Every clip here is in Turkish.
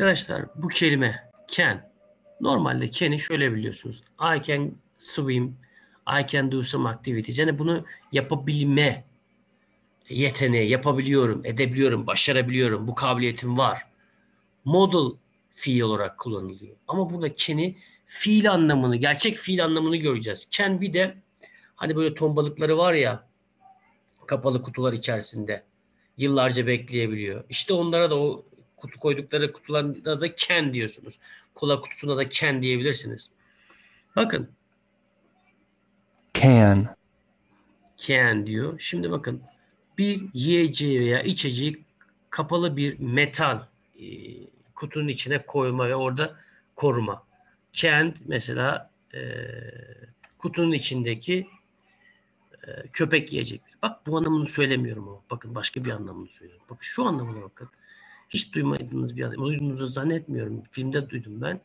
Arkadaşlar bu kelime can. Normalde can'i şöyle biliyorsunuz. I can swim. I can do some activities. Yani bunu yapabilme yeteneği, yapabiliyorum, edebiliyorum, başarabiliyorum, bu kabiliyetim var. Model fiil olarak kullanılıyor. Ama burada can'i fiil anlamını, gerçek fiil anlamını göreceğiz. Can bir de hani böyle ton balıkları var ya kapalı kutular içerisinde yıllarca bekleyebiliyor. İşte onlara da o kutu koydukları kutulara da can diyorsunuz. Kola kutusuna da can diyebilirsiniz. Bakın can, can diyor. Şimdi bakın bir yiyeceği veya içeceği kapalı bir metal e, kutunun içine koyma ve orada koruma. Can mesela e, kutunun içindeki e, köpek yiyecektir. Bak bu anlamını söylemiyorum ama. Bakın başka bir anlamını söylüyorum. Bakın şu anlamına bakın. Hiç duymadığınız bir anlam. Duyduğunuzu zannetmiyorum. Filmde duydum ben.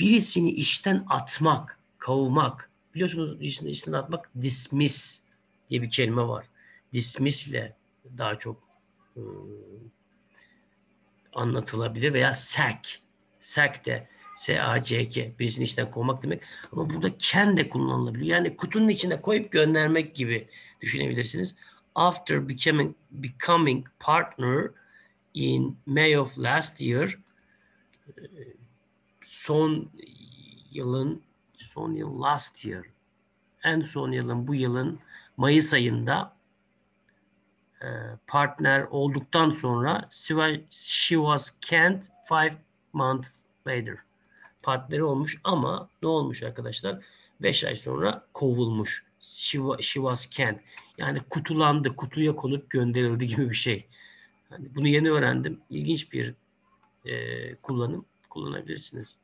Birisini işten atmak, kovmak. Biliyorsunuz işten, işten atmak dismiss diye bir kelime var. Dismiss ile daha çok ıı, anlatılabilir veya sack. Sack de S-A-C-K birisini işten kovmak demek. Ama burada can de kullanılabiliyor. Yani kutunun içine koyup göndermek gibi düşünebilirsiniz. After becoming, becoming partner in May of last year son yılın son yıl last year en son yılın bu yılın Mayıs ayında e, partner olduktan sonra she was canned five months later partneri olmuş ama ne olmuş arkadaşlar? 5 ay sonra kovulmuş. She, she was canned. Yani kutulandı, kutuya konup gönderildi gibi bir şey. Yani bunu yeni öğrendim. İlginç bir e, kullanım kullanabilirsiniz.